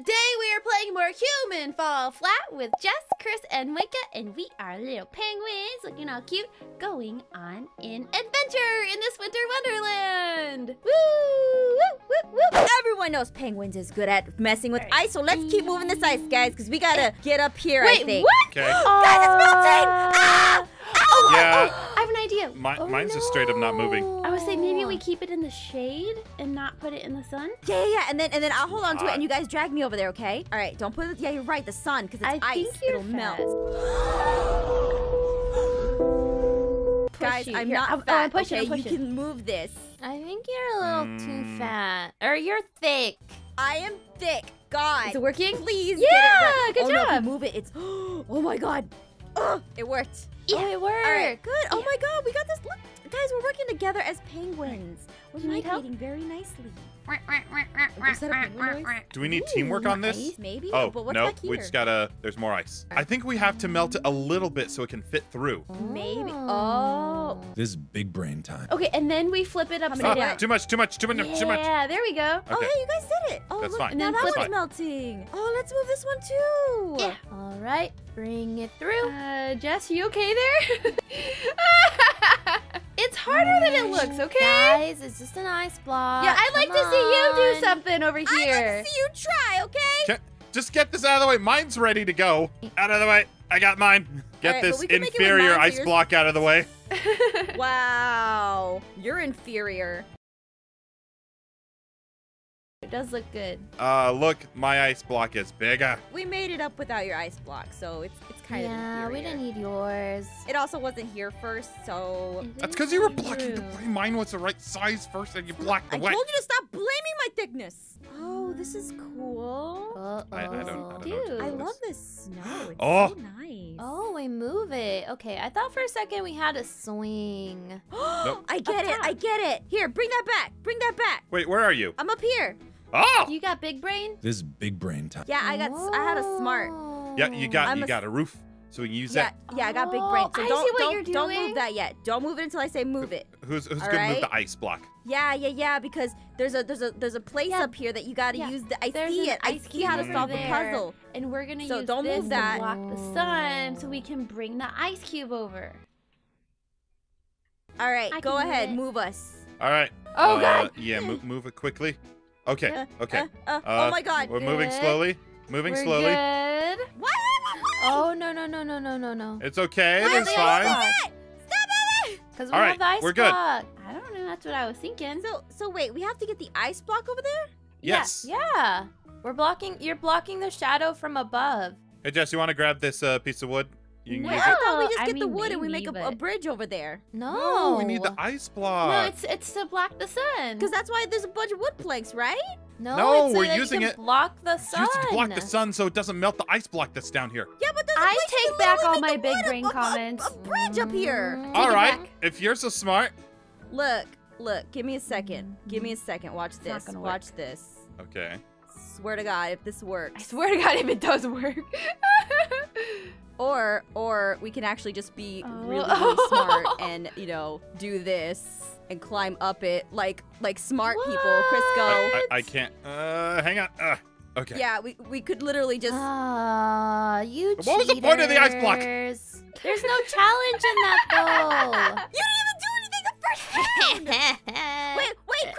Today we are playing more Human Fall Flat with Jess, Chris, and Wicca, and we are little penguins looking all cute, going on an adventure in this winter wonderland. Woo! Woo! Woo! Woo! Everyone knows penguins is good at messing with ice, so let's keep moving this ice, guys, because we gotta get up here, I Wait, think. what? Okay. Guys, it's melting! Ah! Oh, Yeah. oh, I have an idea. Mi- Oh, mine's just straight up not moving. I would say maybe we keep it in the shade and not put it in the sun. Yeah, yeah, yeah, and then and then I'll hold on to it, and you guys drag me over there, okay? All right, don't put it. Yeah, you're right. The sun, because it's I ice. It'll melt. Guys, you. I'm Here, not I'm- oh, fat. I'm pushing, okay, I'm you can move this. I think you're a little too Mm. fat. Or you're thick. I am thick, God. Is it working? Please, Yeah, get it right. good oh, job. you move it, it's. Oh my God. Ugh, it worked. Oh, it worked. All right, good. Oh my God, we got this. Look, guys, we're working together as penguins. We're Do you migrating very nicely. Was that a penguin? Do we need Ooh, teamwork on nice. this? Maybe. Oh, but what's no. back here? We just gotta. There's more ice. I think we have to melt it a little bit so it can fit through. Maybe. Oh. This is big brain time. Okay, and then we flip it upside How Oh, many down. down? too much, too much, too much, too much. Yeah, there we go. Oh, Okay. hey, you guys did it. Oh, That's look, fine. now that then one's flip melting. Oh, let's move this one too. Yeah. All right, bring it through. Uh, Jess, you okay there? looks, okay? Guys, it's just an ice block. Yeah, I'd like Come to see you do something over here. I'd here. like to see you try, okay? Okay, Just get this out of the way. Mine's ready to go. Out of the way. I got mine. Get Alright, but this we can make it with inferior mine so ice yours- block out of the way. Wow. You're inferior. It does look good. Uh, look, my ice block is bigger. We made it up without your ice block, so it's it's kind Yeah, of Yeah, we didn't need yours. It also wasn't here first, so That's because you were blocking the way. Mine was the right size first, and you blocked the I way. told you to stop blaming my thickness. Oh, this is cool. Uh-oh. I- I don't- I don't know. Dude. I love this snow. It's Oh. so nice. Oh, we move it. Okay, I thought for a second we had a swing. Nope. I get it. I get it. Here, bring that back. Bring that back. Wait, where are you? I'm up here. Oh! You got big brain? This is big brain time. Yeah, I got. I had a smart. Yeah, you got I'm you a- got a roof, so we can use Yeah, that. yeah, I got big brain. Oh, So don't see what don't you're don't move that yet. Don't move it until I say move it. Who's who's All gonna move the ice block? Yeah, yeah, yeah. Because there's a there's a there's a place Yeah. up here that you got to Yeah. use. The, I There's see it. I see how to solve the there. puzzle. And we're gonna So use don't this move that. to block the sun so we can bring the ice cube over. All right, I go can move ahead, move us. All right. Oh, uh, God. Yeah, move move it quickly. Okay. Uh, Okay. uh, uh, Uh, oh my God. We're moving slowly. Moving We're slowly. good. What? Oh, no, no, no, no, no, no, no. It's okay. Why It's are they fine. Stop it! Stop it! Because we All have right, the ice we're good. block. I don't know. That's what I was thinking. So so wait, we have to get the ice block over there? Yes. Yeah. We're blocking, you're blocking the shadow from above. Hey Jess, you want to grab this uh, piece of wood? You can No. use I thought we just I get the mean, wood and we make a, a bridge over there. No. No, we need the ice block. no, it's it's to block the sun. Because that's why there's a bunch of wood planks, right? No, No, it's we're that using can it- block the It's sun. used to block the sun so it doesn't melt the ice block that's down here. Yeah, but there's a I place you take can back all my big wood brain a- a- comments. A, bridge up here. Mm. All it right. back. If you're so smart. Look, look, give me a second. Give me a second. Watch It's this. gonna work. Watch this. Okay. Swear to God, if this I works. swear to God, if it does work. Or or we can actually just be Oh. really, really smart and, you know, do this and climb up it like like smart people. Crisco. I, I, I can't. Uh, hang on. Uh, okay. Yeah, we we could literally just Ah, you What was the point of the ice block? There's no challenge in that though. You didn't even do anything the first round! though. wait, wait,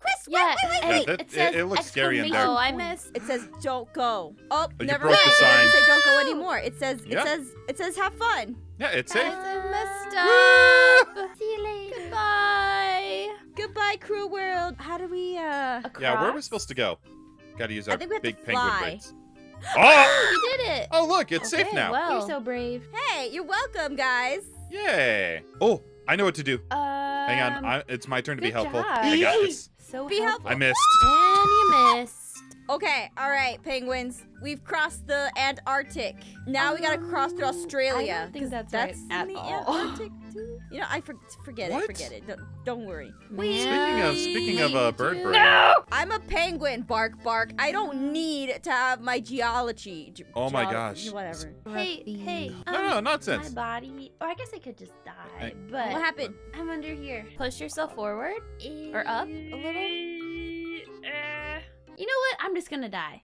Chris, wait, wait, Yeah, wait, wait, Yeah, wait. that- it it- says it looks scary in there. Oh, I point. missed. It says don't go. Oh, you never broke mind. the It doesn't say don't go anymore. It says Yeah. it says it says have fun. Yeah, it's Guys, safe. I messed up. See you later. Goodbye. Goodbye, cruel world. How do we uh Yeah, where are we Across? supposed to go? Got to use our think we have to big penguin fly. braids. Oh! You did it. Oh, look, it's safe now. Well, You're so brave. Hey, you're welcome, guys. Yay! Oh, I know what to do. Um, Hang on, I, it's my turn to be helpful. job. I got this. So Be helpful. I missed. and you missed. Okay, all right, penguins. We've crossed the Antarctic. Now we gotta cross through Australia. I don't think 'cause that's that's right at in the all. Antarctic too. You know, I for- forget What? it. Forget it. Don't, don't worry. Speaking of speaking of uh, bird brain. I'm a penguin. Bark, bark. I don't need to have my geology. ge- Oh my gosh. Whatever. Hey, hey. No, um, no, nonsense. My body. Or I guess I could just die, Hey. but What happened? I'm under here. Push yourself forward. Or up a little? You know what? I'm just gonna die.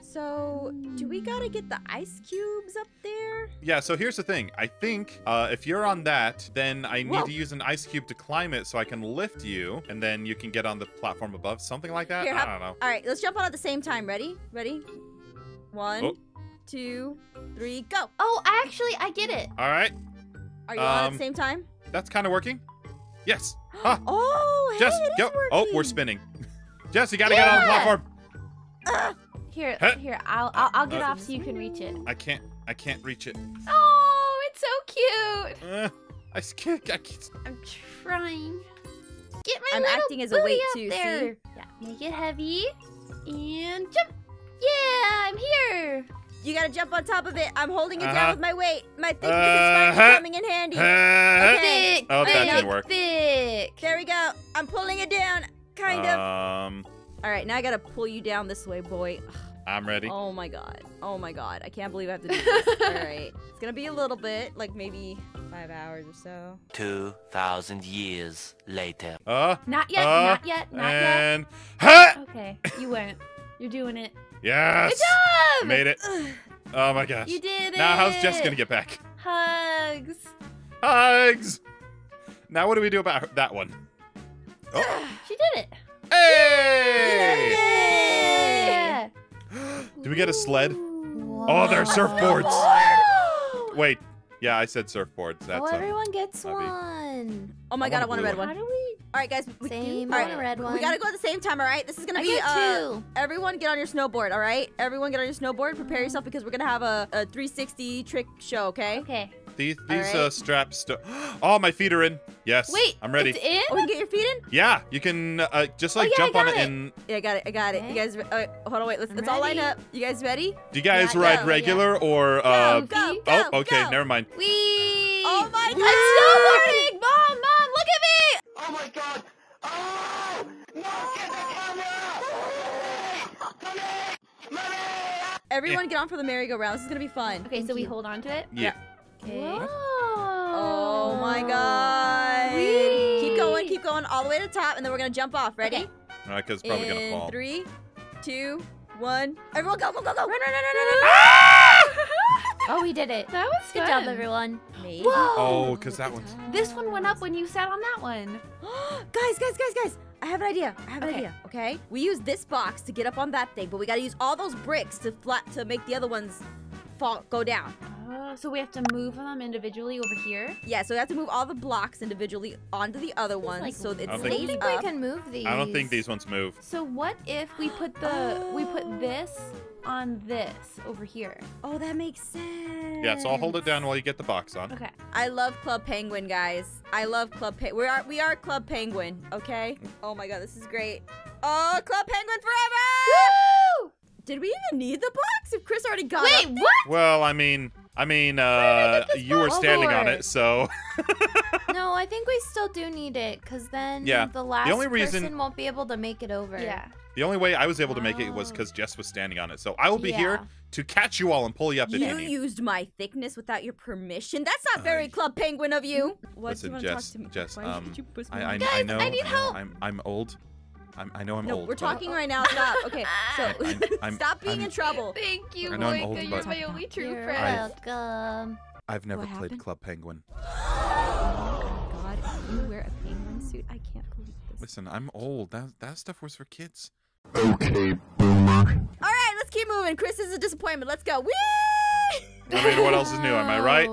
So, do we gotta get the ice cubes up there? Yeah, so here's the thing. I think uh, if you're on that, then I need Whoa. to use an ice cube to climb it so I can lift you, and then you can get on the platform above. Something like that? Here, I don't know. All right, let's jump on at the same time. Ready? Ready? One, Oh. two, three, go. Oh, I actually, I get it. All right, Are you on at Um, the same time? That's kind of working. Yes. Ah, Oh, hey, Jess, it is go. Oh, we're spinning. Jess, you gotta get on the Yeah. platform. Here, Huh? here, I'll, I'll, I'll get Uh, off so you can reach it. I can't. I can't reach it. Oh, it's so cute. Uh, I can't. I can't. I'm trying. Get my I'm little acting as a weight up too, see? Yeah, make it heavy and jump. Yeah, I'm here. You gotta jump on top of it. I'm holding it Uh-huh. down with my weight. My thickness is Uh-huh. finally coming in handy. Uh, Okay. Thick, Oh, that thick, didn't work. Thick. There we go. I'm pulling it down. Kind of. Um, All right, now I gotta pull you down this way, boy. I'm ready. Oh my god. Oh my god. I can't believe I have to do this. All right. It's gonna be a little bit, like maybe five hours or so. 2,000 years later. Uh, Not yet, uh, not yet, not yet. and ha! Okay, you went. You're doing it. Yes. Good job. Made it. Oh my gosh. You did it. Now how's Jess gonna get back? Hugs. Hugs. Now what do we do about that one? Oh. She did it. Hey! Yeah. Do we get a sled? Ooh. Oh, they're surfboards. Wait. Yeah, I said surfboards. That's oh, everyone gets that'd be- one. Oh my I god, I want want a a blue red How one. Do we? All right, guys. We, Same, all I right, want a red one. We gotta go at the same time, all right? This is gonna I be get uh, two. everyone get on your snowboard, all right? Everyone get on your snowboard. Prepare yourself because we're gonna have a, a 360 trick show, okay? Okay. these these Alright. uh, straps. St- oh, my feet are in. Yes. Wait. I'm ready. It's in. Oh, we can get your feet in? Yeah, you can uh, just like Oh, yeah, jump on it it. and. Yeah, I got it. I got it. You guys, uh, hold on, wait. Let's, let's all line up. You guys ready? Do you guys Yeah, ride go, regular or uh? Go, go, oh, okay. go. Never mind. Wee. Oh my I'm God. snowboarding. Mom, mom, look at me. Oh my god! Oh! No! Get the camera! Mommy! Mommy! Everyone get on for the merry-go-round. This is gonna be fun. Okay, so we hold on to it. Yeah. Okay. Oh my god. Whee! Keep going, keep going, all the way to the top, and then we're gonna jump off. Ready? Okay. Because it's probably In gonna fall. three, two, one. Everyone go, go, go, go. Run, run, run, run, run, Oh, we did it. That was Good fun. job, everyone. run. Maybe. Whoa. Oh, because that one's. This one went up when you sat on that one. guys, guys, guys, guys. I have an idea. I have an Okay. idea. Okay. We use this box to get up on that thing, but we gotta use all those bricks to flat to make the other ones fall go down. Oh, so we have to move them individually over here. Yeah, so we have to move all the blocks individually onto the other ones like so that I don't think- think we can move these. I don't think these ones move. So what if we put the we put oh. this on this over here? Oh, that makes sense. Yeah, so I'll hold it down while you get the box on. Okay. I love Club Penguin, guys. I love Club Penguin. We are we are Club Penguin, okay? Oh my god, this is great. Oh, Club Penguin forever! Woo! Did we even need the box if Chris already got Wait, what? Well, I mean, I mean, uh, this you were box? standing on it, so No, I think we still do need it because then Yeah, the last only reason- person won't be able to make it over. Yeah. the only way I was able to make it was Oh. because Jess was standing on it. So I will be here to catch you all and pull you up if you You used my thickness without your permission. That's not very Uh, Club Penguin of you. What Listen, do you want Jess, to talk to me? Jess, Why um, you push me I, I, off? I Guys, know. I need know, help. I'm, I'm old. I'm, I know I'm no, old. we're but talking right now. Stop. Okay, so I'm- I'm- stop being I'm- in trouble. Thank you, I know Moeka. old, You're but- my only true You're friend. welcome. I've never What played happened? Club Penguin. Oh God, you wear a penguin suit, I can't believe this. Listen, I'm old. That that stuff was for kids. Okay, boomer. All right, let's keep moving. Chris is a disappointment. Let's go. Whee! I mean, what else is new? Am I right?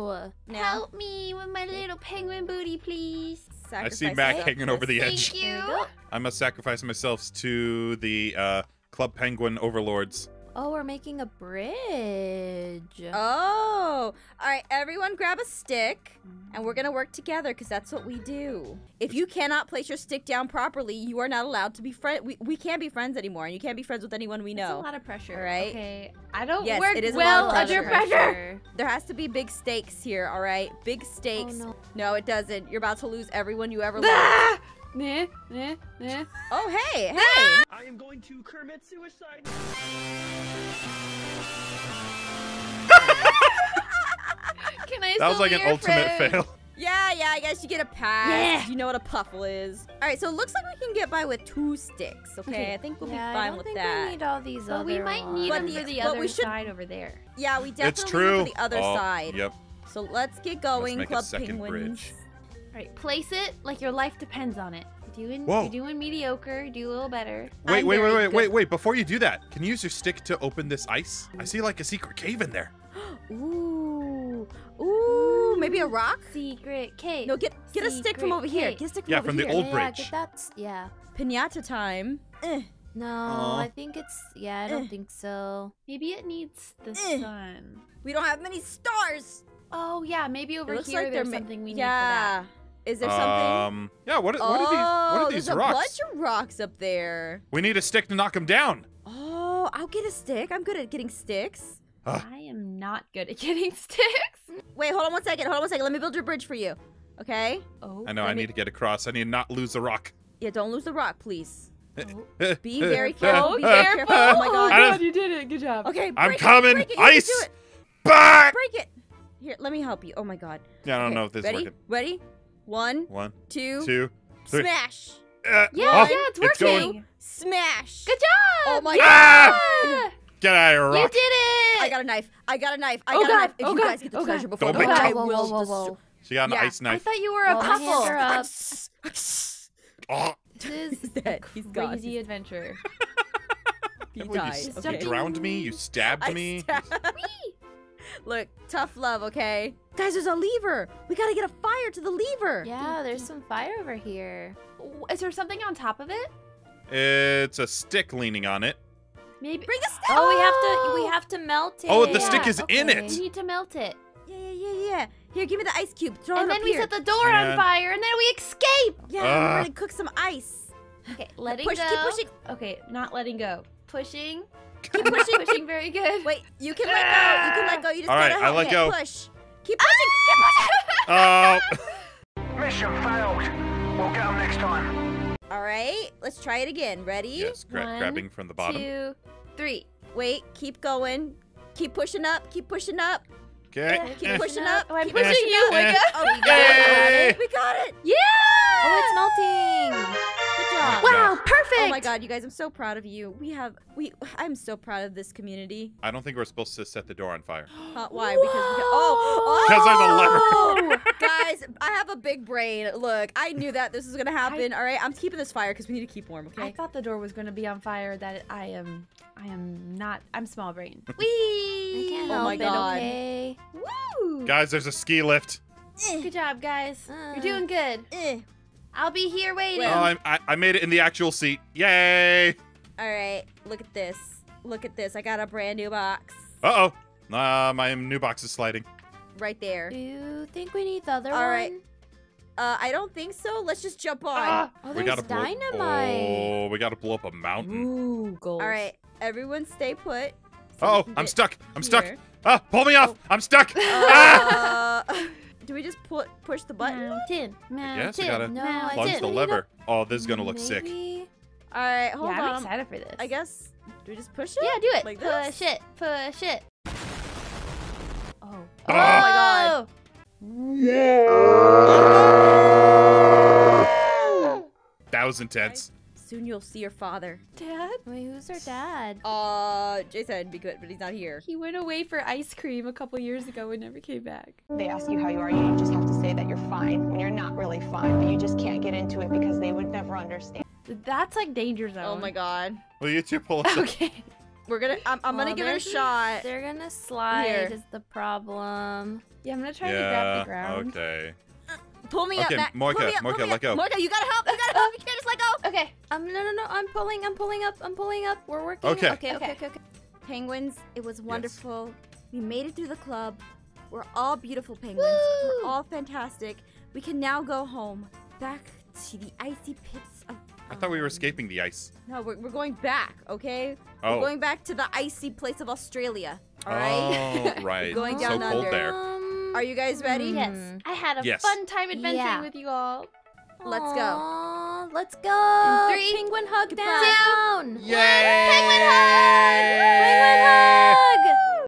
Now, Help me with my little penguin booty, please. I see Mac yourself, hanging over the Chris. edge. Thank you. you. I must sacrifice myself to the uh, Club Penguin overlords. Oh, we're making a bridge. Oh, all right. Everyone, grab a stick, and we're gonna work together because that's what we do. If you cannot place your stick down properly, you are not allowed to be friend. We, we can't be friends anymore, and you can't be friends with anyone we That's a lot of pressure. All right. Okay. I don't Yes, work it is well under pressure. pressure. There has to be big stakes here. All right, big Oh, stakes. no. No, it doesn't. You're about to lose everyone you ever loved. Ah! Nah, nah, nah. oh, hey, hey. I am going to commit suicide. Can I That was like be an your ultimate friend? fail. Yeah, yeah. I guess you get a pass. Yeah. You know what a puffle is. All right, so it looks like we can get by with two sticks. Okay, Okay. I think we'll yeah, be fine with that. I don't with think that. we need all these But other we might need But them the- for the but other we should- side over there. yeah, we definitely It's true. need for the other Oh, side. Yep. So let's get going, make a Club second Penguins. bridge. All right, place it like your life depends on it. You're doing, Whoa. you're doing mediocre. Do a little better. Wait, I'm wait, wait, wait, good. wait, wait. Before you do that, can you use your stick to open this ice? I see like a secret cave in there. Ooh, ooh, maybe a rock? Secret cave. No, get get a stick from Secret over here. Get a stick from Yeah, over from the here. old yeah, bridge. get that. s- Yeah. Pinata time. Eh. No, Aw. I think it's. Yeah, I don't Eh. think so. Maybe it needs the Eh. sun. We don't have many stars. Oh yeah, maybe over it here like there's something we need yeah. Is there something? Um, yeah. What? What are these? What oh, are these there's rocks? a bunch of rocks up there. We need a stick to knock them down. Oh, I'll get a stick. I'm good at getting sticks. For that. I am not good at getting sticks. Wait, hold on one second. Hold on one second. Let me build your bridge for you. Okay? Oh. I know. I me- need to get across. I need to not lose the rock. Yeah, don't lose the rock, please. oh. Be very careful. Oh, Be very careful. careful. Oh my Oh god. I god, you did it. Good job. Okay, I'm break it, coming. break it. Ice. do Break it. Here, let me help you. Oh my god. Yeah, I don't Okay, know if this ready? is working. Ready? One, One, two, two, three. smash. Uh, Yeah, oh, yeah, it's It's working. going. Smash. Good job. Oh my Ah! Yeah. Get out of here, You did it. I got a knife. I got a knife. I Oh got a God, knife. If oh you God, guys get the oh God. treasure before Don't me, make I Whoa, whoa, will whoa, whoa, destroy- whoa. She got an Yeah. ice I thought you were a Well, couple. are up. Oh, This He's is dead. He's gone. Crazy adventure. He died. you okay. drowned me. You stabbed I me. stabbed- Look, tough love, okay? Guys, there's a lever. We gotta get a fire to the lever. Yeah, there's some fire over here. Is there something on top of it? It's a stick leaning on it. Maybe. Bring a stick. Oh, we have to we have to melt it. Oh, the stick Yeah, is in it. We need to melt it. Yeah, yeah, yeah, yeah. Here, give me the ice cube. Throw it up here. and it then up we here. set the door on fire, and then we escape. Yeah, Ah. we're gonna cook some ice. Okay, letting Push, go. keep pushing. Okay, not letting go. Pushing. Keep pushing. Pushing very good. Wait, you can let go. You can let go. You just All right, gotta I help let me. go. Push. Keep pushing. Keep pushing. Oh, Mission failed. We'll get them next time. All right, let's try it again. Ready? yes, gra- One, grabbing from the bottom. Two, three. Wait, keep going. Keep pushing up. Keep pushing up. Okay. Keep eh. pushing up. Oh, I'm keep pushing you, Eh. Wicca. Oh, we got Yay. it. We got it. Yeah! Oh, it's melting. Good job. Wow, perfect. Oh my god, you guys, I'm so proud of you. We have we I'm so proud of this community. I don't think we're supposed to set the door on fire. Uh, why? Because we can, oh, 'Cause there's a oh! guys, I have a big brain. Look, I knew that this was gonna happen. All right, I'm keeping this fire because we need to keep warm. Okay. I thought the door was going to be on fire. That I am, I am not. I'm small brain. I Wee! Oh my God. okay? Woo! Guys, there's a ski lift. Good job, guys. Uh. You're doing good. Eh. I'll be here waiting. Oh, I, I, I made it in the actual seat. Yay! All right, look at this. Look at this. I got a brand new box Uh oh. Uh, my new box is sliding. right there. Do you think we need the other All one? right. Uh, I don't think so. Let's just jump on. Ah, Oh, we gotta blow. dynamite. Oh, we gotta blow up a mountain. Ooh, gold. All right, everyone, stay put. so we Oh, I'm stuck. I'm stuck. Ah, pull me off. I'm stuck. ah! Do we just put push the button? Mountain, mountain, guess we gotta No, I mountain. Plunge think the lever. Oh, this is gonna look sick. All right, hold yeah, on. I'm excited for this. I guess. Do we just push it? Yeah, do it. Like push this? it. Push it. Oh. Oh Ah. my God. Yeah. That was intense. Soon you'll see your father. Dad, Wait, who's our dad? Uh, Jason, be good, but he's not here. he went away for ice cream a couple years ago and never came back. They ask you how you are, you just have to say that you're fine when you're not really fine, but you just can't get into it because they would never understand. That's like danger zone. Oh my god. Well, you two pull us? Okay. We're gonna. I'm, I'm gonna give it a shot. They're gonna slide. Here. Is the problem? Yeah, I'm gonna try to grab the ground. Okay. Pull me up, Okay, Matt. Moeka, pull me up, Moeka, pull me let go. Moeka, you gotta help. You gotta help. You can't just let go. Okay. Um, no, no, no. I'm pulling. I'm pulling up. I'm pulling up. We're working. Okay. Okay. Okay. Okay. Okay. okay. Penguins, it was wonderful. Yes. We made it through the club. We're all beautiful penguins. We're all fantastic. We can now go home, back to the icy pits of. I thought we were escaping the ice. No, we're, we're going back. Okay. Oh. We're going back to the icy place of Australia. All right. Oh, right. Going so down cold there. Um, Are you guys ready? Hmm. Yes. I had a Yes. fun time adventuring Yeah. with you all. Let's go. Aw, Let's go. In three, Penguin hug goodbye. down. Yay! Penguin hug! Penguin hug.